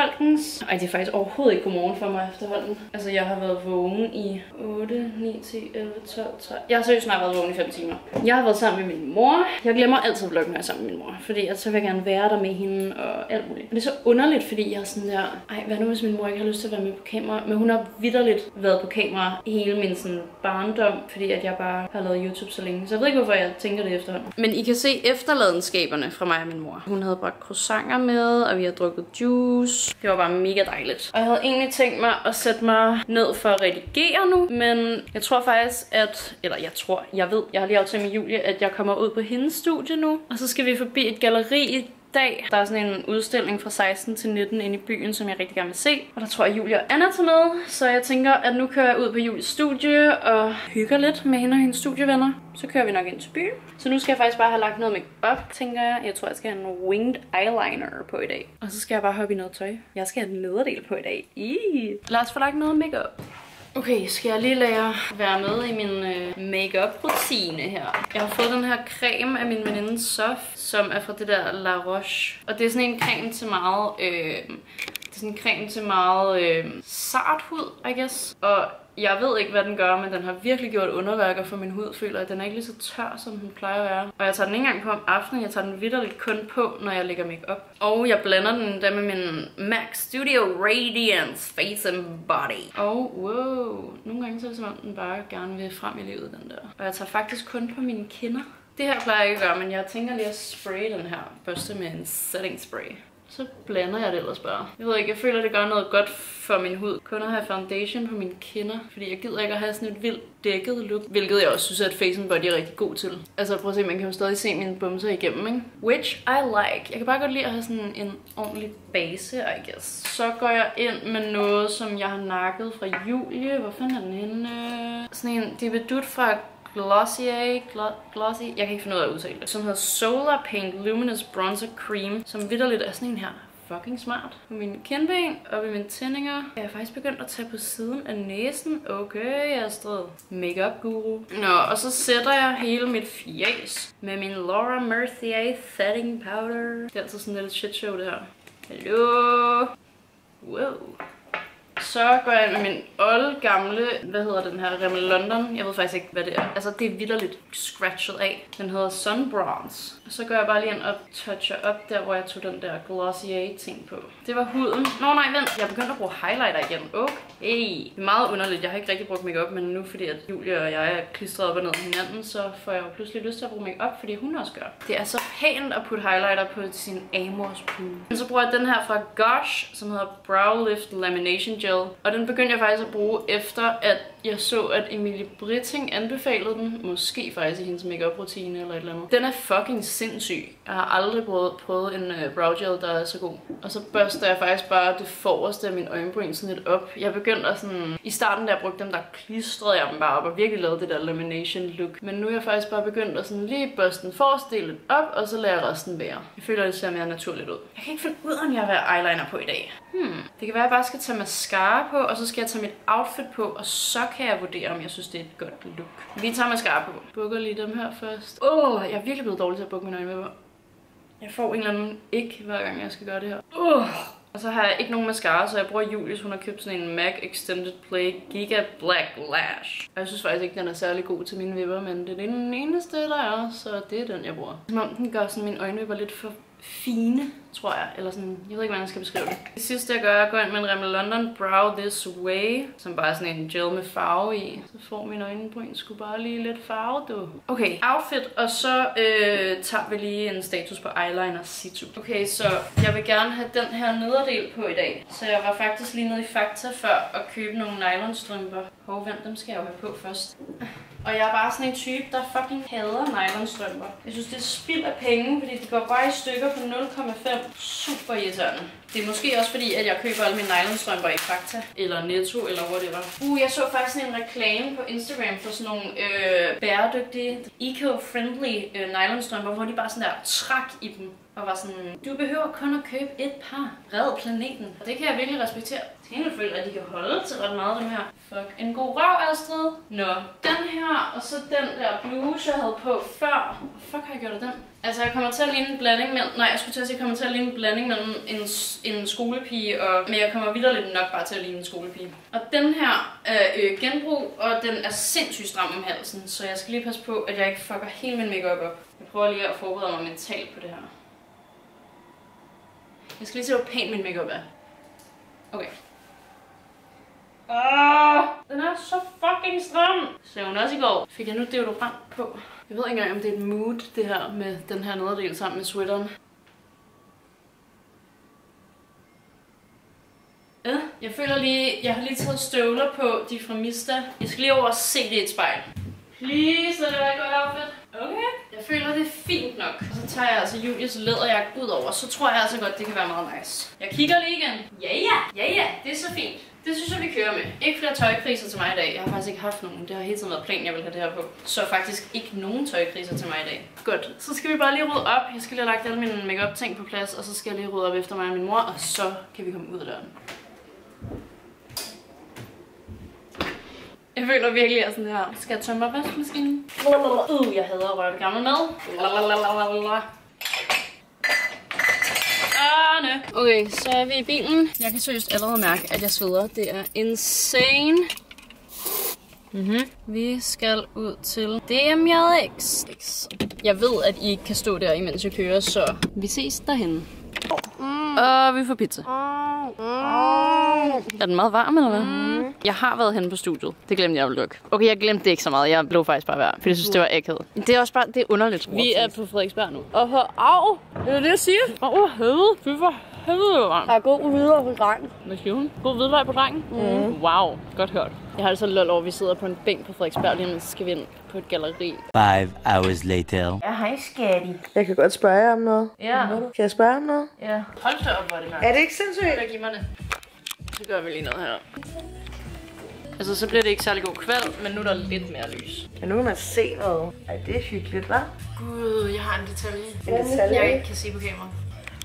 folkens. Ej, det er faktisk overhovedet ikke godmorgen for mig efterhånden. Altså, jeg har været vågen i 8, 9, 10, 11, 12, 13. Jeg har seriøst snart været vågen i 5 timer. Jeg har været sammen med min mor. Jeg glemmer altid at vlogge, når jeg er sammen med min mor. Fordi at så vil jeg gerne være der med hende og alt muligt. Og det er så underligt, fordi jeg er sådan der... Ej, hvad nu hvis min mor ikke har lyst til at være med på kamera? Men hun har vidderligt været på kamera hele min sådan, barndom, fordi at jeg bare har lavet YouTube så længe. Så jeg ved ikke, hvorfor jeg tænker det efterhånden. Men I kan se efterladenskaberne fra mig og min mor. Hun havde bragt croissanter med, og vi har drukket juice. Det var bare mega dejligt. Og jeg havde egentlig tænkt mig at sætte mig ned for at redigere nu, men jeg tror faktisk, at... Eller jeg tror, jeg ved, jeg har lige aftalt med Julie, at jeg kommer ud på hendes studie nu. Og så skal vi forbi et galleri dag. Der er sådan en udstilling fra 16 til 19 inde i byen, som jeg rigtig gerne vil se. Og der tror jeg, Julia og Anna tager med. Så jeg tænker, at nu kører jeg ud på Julies studie og hygger lidt med hende og hendes studievenner. Så kører vi nok ind til byen. Så nu skal jeg faktisk bare have lagt noget makeup, tænker jeg. Jeg tror, jeg skal have en winged eyeliner på i dag. Og så skal jeg bare hoppe i noget tøj. Jeg skal have en nederdel på i dag. Ii. Lad os få lagt noget makeup. Okay, skal jeg lige lade jer være med i min øh, make-up rutine her. Jeg har fået den her creme af min veninde Sof, som er fra det der La Roche. Og det er sådan en creme til meget, øh, det er sådan en creme til meget øh, sart hud, I guess. Og jeg ved ikke, hvad den gør, men den har virkelig gjort underværker for min hud, føler jeg. Den er ikke lige så tør, som den plejer at være. Og jeg tager den ikke engang på om aftenen, jeg tager den vidderligt kun på, når jeg lægger make op. Og jeg blander den der med min MAC Studio Radiance Face and Body. Og wow, nogle gange så er det som om, den bare gerne vil frem i livet, den der. Og jeg tager faktisk kun på mine kinder. Det her plejer jeg ikke at gøre, men jeg tænker lige at spraye den her børste med en setting spray så blander jeg det ellers bare. Jeg ved ikke, jeg føler, det gør noget godt for min hud. Kun at have foundation på mine kinder, fordi jeg gider ikke at have sådan et vildt dækket look, hvilket jeg også synes, at Face Body er rigtig god til. Altså prøv at se, man kan jo stadig se mine bumser igennem, ikke? Which I like. Jeg kan bare godt lide at have sådan en ordentlig base, I guess. Så går jeg ind med noget, som jeg har nakket fra Julie. Hvor fanden er den henne? Sådan en Dibedut fra Glossier, Glo Glossy, jeg kan ikke finde ud af at udtale det, som hedder Solar Paint Luminous Bronzer Cream, som vidderligt er sådan en her fucking smart. På mine kindben og ved mine tændinger. Jeg er faktisk begyndt at tage på siden af næsen. Okay, Astrid. Makeup guru. Nå, og så sætter jeg hele mit fjes med min Laura Mercier Setting Powder. Det er altså sådan lidt shit show det her. Hallo? Wow. Så går jeg ind med min old gamle, hvad hedder den her, Rimmel London. Jeg ved faktisk ikke, hvad det er. Altså, det er vidderligt scratchet af. Den hedder Sun Bronze. Og så går jeg bare lige ind og toucher op der, hvor jeg tog den der Glossier ting på. Det var huden. Nå nej, vent. Jeg er begyndt at bruge highlighter igen. Okay. Det er meget underligt. Jeg har ikke rigtig brugt makeup, men nu fordi at Julia og jeg er klistret op og ned hinanden, så får jeg jo pludselig lyst til at bruge makeup, fordi hun også gør. Det er så pænt at putte highlighter på sin Amors Men Så bruger jeg den her fra Gosh, som hedder Brow Lift Lamination Gel. Og den begyndte jeg faktisk at bruge efter, at jeg så, at Emilie Britting anbefalede den. Måske faktisk i hendes makeup rutine eller et eller andet. Den er fucking sindssyg. Jeg har aldrig prøvet, prøvet en uh, brow gel, der er så god. Og så børster jeg faktisk bare det forreste af min øjenbryn sådan lidt op. Jeg begyndte at sådan... I starten, da jeg brugte dem, der klistrede jeg dem bare op og virkelig lavede det der lamination look. Men nu er jeg faktisk bare begyndt at sådan lige børste den forreste del lidt op, og så lader jeg resten være. Jeg føler, det ser mere naturligt ud. Jeg kan ikke finde ud af, om jeg vil have eyeliner på i dag. Hmm. Det kan være, at jeg bare skal tage mascara på, og så skal jeg tage mit outfit på, og så kan jeg vurdere, om jeg synes, det er et godt look. Vi tager mascara på. Bukker lige dem her først. Åh, oh, jeg er virkelig blevet dårlig til at bukke mine øjenvipper. Jeg får en eller anden ikke, hver gang jeg skal gøre det her. Uh. Og så har jeg ikke nogen mascara, så jeg bruger Julius. Hun har købt sådan en MAC Extended Play Giga Black Lash. Og jeg synes faktisk ikke, den er særlig god til mine vipper, men det er den eneste, der er, så det er den, jeg bruger. Som om den gør sådan mine øjenvipper lidt for fine, tror jeg. Eller sådan, jeg ved ikke, hvordan jeg skal beskrive det. Det sidste, jeg gør, er at gå ind med en Rimmel London Brow This Way, som bare er sådan en gel med farve i. Så får mine øjenbryn sgu bare lige lidt farve, du. Okay, outfit, og så øh, tager vi lige en status på eyeliner situ. Okay, så jeg vil gerne have den her nederdel på i dag. Så jeg var faktisk lige nede i Fakta før at købe nogle nylonstrømper. Hov, vent, dem skal jeg jo have på først. Og jeg er bare sådan en type, der fucking hader nylonstrømper. Jeg synes, det er spild af penge, fordi de går bare i stykker på 0,5. Super irriterende. Det er måske også fordi, at jeg køber alle mine nylonstrømper i Fakta, eller Netto, eller whatever. Uh, jeg så faktisk en reklame på Instagram for sådan nogle øh, bæredygtige, eco-friendly øh, nylonstrømper, hvor de bare sådan der trak i dem og var sådan, du behøver kun at købe et par. Red planeten. Og det kan jeg virkelig respektere. Til føler, at de kan holde til ret meget, dem her. Fuck, en god røv, Astrid. Nå, den her, og så den der bluse, jeg havde på før. Fuck, har jeg gjort af den? Altså, jeg kommer til at ligne en blanding mellem... Nej, jeg skulle til at sige, jeg kommer til at ligne en blanding mellem en, en skolepige og... Men jeg kommer videre nok bare til at ligne en skolepige. Og den her er øh, genbrug, og den er sindssygt stram om halsen, så jeg skal lige passe på, at jeg ikke fucker hele min makeup op. Jeg prøver lige at forberede mig mentalt på det her. Jeg skal lige se, hvor pæn min makeup er. Okay. Åh, den er så fucking stram. Så hun også i går. Fik jeg nu deodorant på. Jeg ved ikke engang, om det er et mood, det her med den her nederdel sammen med sweateren. Ja, jeg føler lige, jeg har lige taget støvler på, de fra Mista. Jeg skal lige over og se det i et spejl. Please, lad det være et godt outfit. Okay. Jeg føler, det er fint nok. Og så tager jeg altså Julius læderjakke ud over, så tror jeg altså godt, det kan være meget nice. Jeg kigger lige igen. Ja, ja. Ja, ja. Det er så fint. Det synes jeg, vi kører med. Ikke flere tøjkriser til mig i dag. Jeg har faktisk ikke haft nogen. Det har hele tiden været planen, jeg vil have det her på. Så faktisk ikke nogen tøjkriser til mig i dag. Godt. Så skal vi bare lige rydde op. Jeg skal lige have lagt alle mine makeup ting på plads, og så skal jeg lige rydde op efter mig og min mor, og så kan vi komme ud af døren. Jeg føler virkelig, at sådan her. Skal jeg tømme opvaskemaskinen? Uh, jeg hader at røre gamle mad. Arne. Okay, så er vi i bilen. Jeg kan seriøst allerede mærke, at jeg sveder. Det er insane. Mm-hmm. Vi skal ud til DMJX. Jeg ved, at I ikke kan stå der, imens jeg kører, så vi ses derhen. Mm. Og vi får pizza. Mm. Er den meget varm, eller hvad? Mm. Jeg har været henne på studiet. Det glemte jeg at lukke. Okay, jeg glemte det ikke så meget. Jeg blev faktisk bare værd, fordi jeg synes, det var akavet. Det er også bare, det er underligt. Vi er på Frederiksberg nu. Og au, det er det, jeg siger. Åh, oh, helvede. Fy for helvede, varmt. Der er god videre på drengen. Hvad siger hun? God hvidvej på drengen? Mm. Wow, godt hørt. Jeg har det så lol over, at vi sidder på en bænk på Frederiksberg, lige nu skal vi ind på et galleri. Five hours later. Ja, hej Skatti. Jeg kan godt spørge jer om noget. Ja. Kan jeg spørge om noget? Ja. Hold da op, hvor er det mørkt. Er det ikke sindssygt? Jeg giver mig det. Så gør vi lige noget her. Altså, så bliver det ikke særlig god kvæld, men nu er der lidt mere lys. Men nu kan man se noget. Ej, det er hyggeligt, hva'? Gud, jeg har en detalje. En detalje? Jeg ikke kan se på kamera.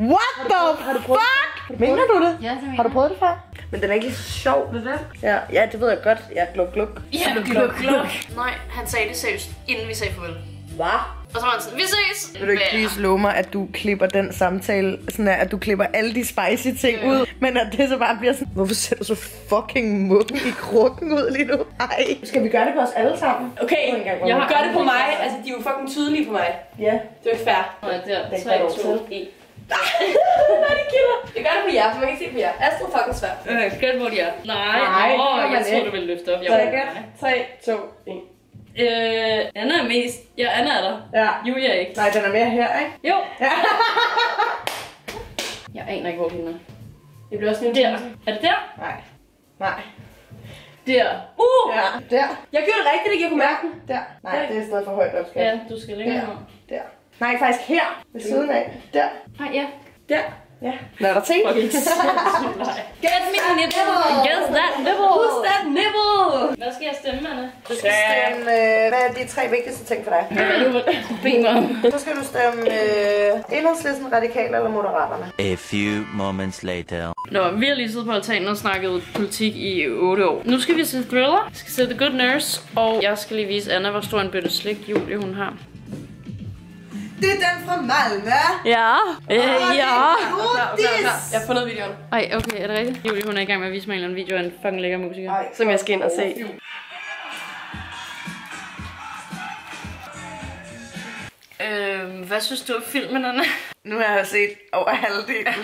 What the Har du prøvet, fuck? Mener du det? Ja, det mener Har du prøvet det før? Men den er ikke lige så sjov, det der. Ja, ja det ved jeg godt. Jeg er gluk gluk. Ja, gluk, gluk. Nej, han sagde det seriøst, inden vi sagde farvel. Hvad? Og så var han sådan, vi ses! Vil du ikke please love mig, at du klipper den samtale, sådan at du klipper alle de spicy ting ud, men at det så bare bliver sådan, hvorfor ser du så fucking mukken i krukken ud lige nu? Ej. Skal vi gøre det på os alle sammen? Okay, jeg har gør det på mig. Altså, de er jo fucking tydelige på mig. Ja. Det er jo ikke fair. Nej, der. Det 3, kan du 2, selv. 1. Nej, det kilder. Jeg gør det på jer, for man kan se på jer. Astrid er fucking svær. Okay, gæt hvor de er. Nej, Nej, man jeg ikke. du ville løfte op. Jeg Så jeg gør 3, 2, 1. Øh, Anna er mest. Ja, Anna er der. Ja. Julia er ikke. Nej, den er mere her, ikke? Jo. Ja. Jeg aner ikke, hvor hun er. Det bliver også nemt. Der. Er det der? Nej. Nej. Der. Uh! Ja. Der. Jeg gjorde det rigtigt, ikke? Jeg kunne mærke den. Der. Nej, det er stadig for højt op, skat. Ja, du skal længere Der. Der. Nej, faktisk her. Ved siden af. Der. Nej, ja. Der. Ja. Er der? Fucking sindssygt. Nej. Get me nipple! Guess that nibble. Who's that nipple? Hvad skal jeg stemme, Anna? Du skal stemme, øh, hvad er de tre vigtigste ting for dig? Om? Så skal du stemme øh, enhedslisten, radikale eller moderaterne. A few moments later. Nå, vi har lige siddet på altanen og snakket politik i 8 år. Nu skal vi se Thriller. Vi skal se The Good Nurse. Og jeg skal lige vise Anna, hvor stor en bøtte slik Julie hun har. Det er den fra Malmø. Ja. Øh, ja. Jeg har fundet videoen, Ej, okay, er det rigtigt? Julie, hun er i gang med at vise mig en eller anden video af en fucking lækker musiker. Ej, som jeg skal ind og se. Øh, hvad synes du om filmen, Anna? Nu har jeg set over halvdelen.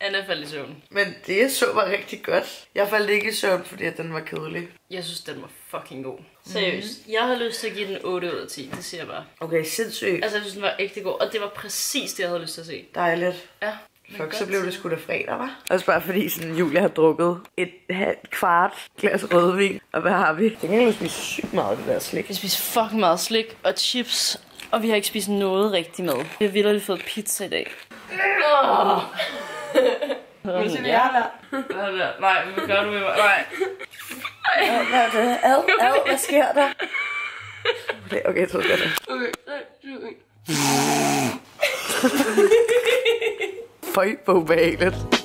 Anna faldt i søvn. Men det så var rigtig godt. Jeg faldt ikke i søvn, fordi at den var kedelig. Jeg synes, den var fucking god. Seriøst. Jeg har lyst til at give den 8 ud af 10, det siger jeg bare. Okay, sindssygt. Altså, jeg synes, den var ægte god, og det var præcis det, jeg havde lyst til at se. Dejligt. Ja. Fuck, så blev det sgu da fredag, var. Også bare fordi sådan, Julia har drukket et halvt kvart glas rødvin. Og hvad har vi? Det kan ikke spise sygt meget af det der slik. Vi spiste fucking meget slik og chips, og vi har ikke spist noget rigtig mad. Vi har virkelig fået pizza i dag. Vil du hvad jeg har lært? Nej, hvad gør du med mig? Nej. Hvad er det? Ad, ad, hvad sker der? Okay, okay, så skal det. Okay, Føj på ubehageligt.